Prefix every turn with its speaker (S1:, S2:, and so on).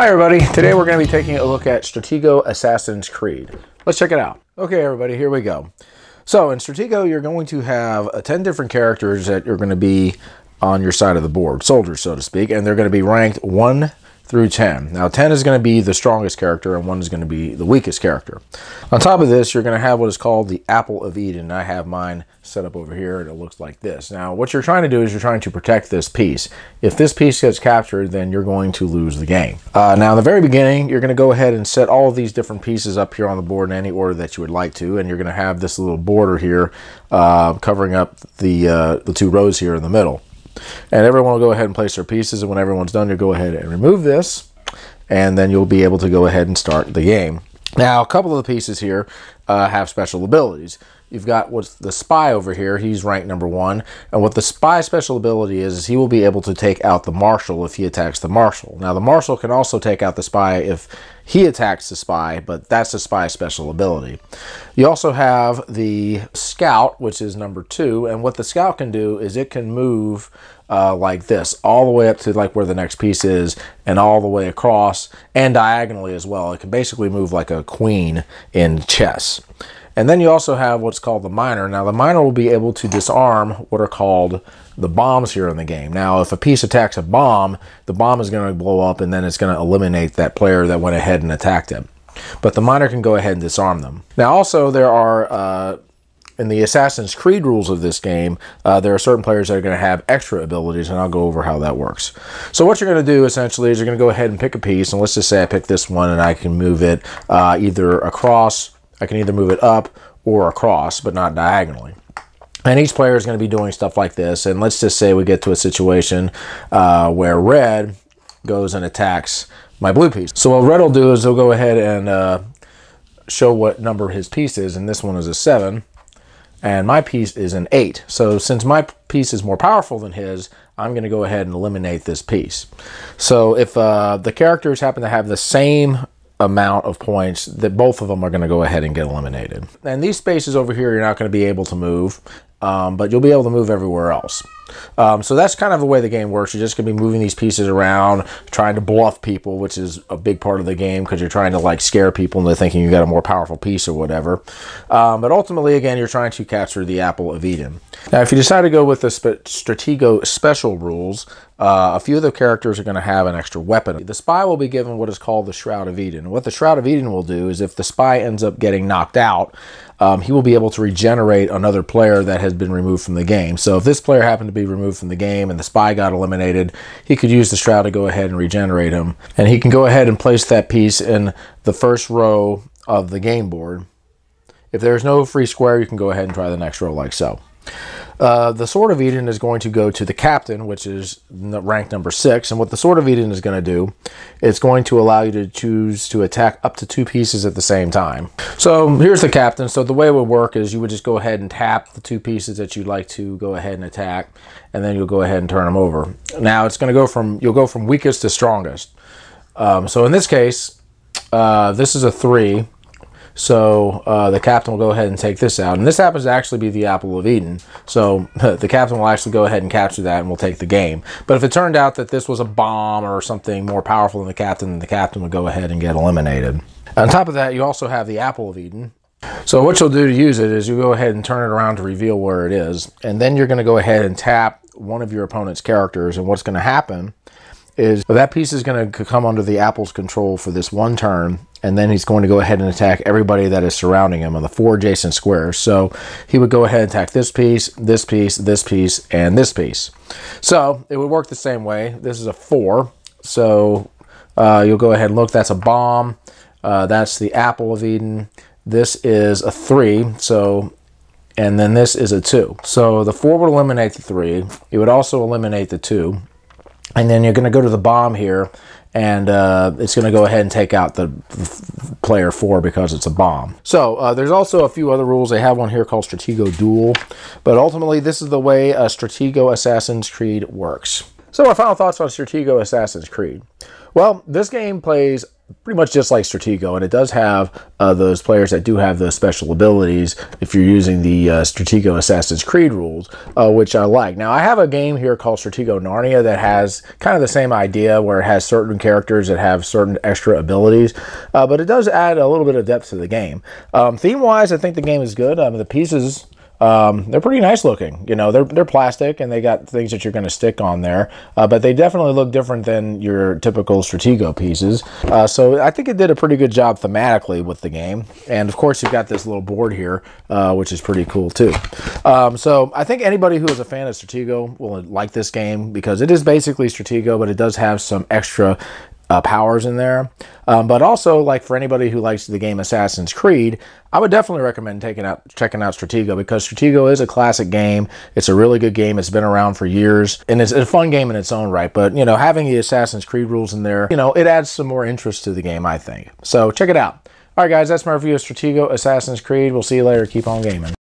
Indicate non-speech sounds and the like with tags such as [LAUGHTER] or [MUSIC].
S1: Hi everybody, today we're going to be taking a look at Stratego Assassin's Creed. Let's check it out. Okay everybody, here we go. So in Stratego you're going to have uh, 10 different characters that you're going to be on your side of the board, soldiers so to speak, and they're going to be ranked 1 through 10. Now 10 is going to be the strongest character and 1 is going to be the weakest character. On top of this, you're going to have what is called the Apple of Eden. I have mine set up over here and it looks like this. Now what you're trying to do is you're trying to protect this piece. If this piece gets captured, then you're going to lose the game. Uh, now in the very beginning, you're going to go ahead and set all of these different pieces up here on the board in any order that you would like to, and you're going to have this little border here uh, covering up the, uh, the two rows here in the middle. And everyone will go ahead and place their pieces, and when everyone's done, you'll go ahead and remove this, and then you'll be able to go ahead and start the game. Now, a couple of the pieces here uh, have special abilities. You've got what's the spy over here. He's ranked number one. And what the spy special ability is, is he will be able to take out the marshal if he attacks the marshal. Now, the marshal can also take out the spy if he attacks the spy, but that's the spy's special ability. You also have the scout, which is number two. And what the scout can do is it can move uh, like this, all the way up to like where the next piece is, and all the way across, and diagonally as well. It can basically move like a queen in chess. And then you also have what's called the miner. Now the miner will be able to disarm what are called the bombs here in the game. Now if a piece attacks a bomb, the bomb is going to blow up and then it's going to eliminate that player that went ahead and attacked it. But the miner can go ahead and disarm them. Now also there are uh, in the Assassin's Creed rules of this game, uh, there are certain players that are going to have extra abilities, and I'll go over how that works. So what you're going to do, essentially, is you're going to go ahead and pick a piece, and let's just say I pick this one, and I can move it uh, either across I can either move it up or across, but not diagonally. And each player is going to be doing stuff like this. And let's just say we get to a situation uh, where red goes and attacks my blue piece. So what red will do is he'll go ahead and uh, show what number his piece is. And this one is a 7. And my piece is an 8. So since my piece is more powerful than his, I'm going to go ahead and eliminate this piece. So if uh, the characters happen to have the same amount of points that both of them are going to go ahead and get eliminated. And these spaces over here you're not going to be able to move, um, but you'll be able to move everywhere else. Um, so that's kind of the way the game works. You're just going to be moving these pieces around, trying to bluff people, which is a big part of the game because you're trying to like scare people into thinking you got a more powerful piece or whatever. Um, but ultimately, again, you're trying to capture the Apple of Eden. Now, if you decide to go with the Stratego special rules, uh, a few of the characters are going to have an extra weapon. The spy will be given what is called the Shroud of Eden. What the Shroud of Eden will do is if the spy ends up getting knocked out, um, he will be able to regenerate another player that has been removed from the game. So if this player happened to be removed from the game and the spy got eliminated, he could use the Shroud to go ahead and regenerate him. And he can go ahead and place that piece in the first row of the game board. If there's no free square, you can go ahead and try the next row like so. Uh, the Sword of Eden is going to go to the captain, which is rank number six. And what the Sword of Eden is going to do, it's going to allow you to choose to attack up to two pieces at the same time. So here's the captain. So the way it would work is you would just go ahead and tap the two pieces that you'd like to go ahead and attack, and then you'll go ahead and turn them over. Now it's going to go from, you'll go from weakest to strongest. Um, so in this case, uh, this is a three. So uh, the captain will go ahead and take this out. And this happens to actually be the Apple of Eden. So [LAUGHS] the captain will actually go ahead and capture that and we'll take the game. But if it turned out that this was a bomb or something more powerful than the captain, the captain would go ahead and get eliminated. On top of that, you also have the Apple of Eden. So what you'll do to use it is you go ahead and turn it around to reveal where it is. And then you're going to go ahead and tap one of your opponent's characters. And what's going to happen is that piece is going to come under the Apple's control for this one turn and then he's going to go ahead and attack everybody that is surrounding him on the four adjacent squares. So he would go ahead and attack this piece, this piece, this piece, and this piece. So it would work the same way. This is a four. So uh, you'll go ahead and look. That's a bomb. Uh, that's the apple of Eden. This is a three. So and then this is a two. So the four would eliminate the three. It would also eliminate the two. And then you're going to go to the bomb here and uh, it's going to go ahead and take out the player four because it's a bomb. So uh, there's also a few other rules. They have one here called Stratego Duel, but ultimately this is the way a Stratego Assassin's Creed works. So my final thoughts on Stratego Assassin's Creed. Well, this game plays pretty much just like Stratego, and it does have uh, those players that do have those special abilities if you're using the uh, Stratego Assassin's Creed rules, uh, which I like. Now, I have a game here called Stratego Narnia that has kind of the same idea where it has certain characters that have certain extra abilities, uh, but it does add a little bit of depth to the game. Um, theme-wise, I think the game is good. Um, the pieces um, they're pretty nice looking. You know, they're they're plastic and they got things that you're going to stick on there, uh, but they definitely look different than your typical Stratego pieces. Uh, so I think it did a pretty good job thematically with the game. And of course, you've got this little board here, uh, which is pretty cool too. Um, so I think anybody who is a fan of Stratego will like this game because it is basically Stratego, but it does have some extra uh, powers in there. Um, but also, like for anybody who likes the game Assassin's Creed, I would definitely recommend taking out checking out Stratego because Stratego is a classic game. It's a really good game. It's been around for years, and it's a fun game in its own right. But you know, having the Assassin's Creed rules in there, you know, it adds some more interest to the game. I think. So check it out. All right, guys, that's my review of Stratego Assassin's Creed. We'll see you later. Keep on gaming.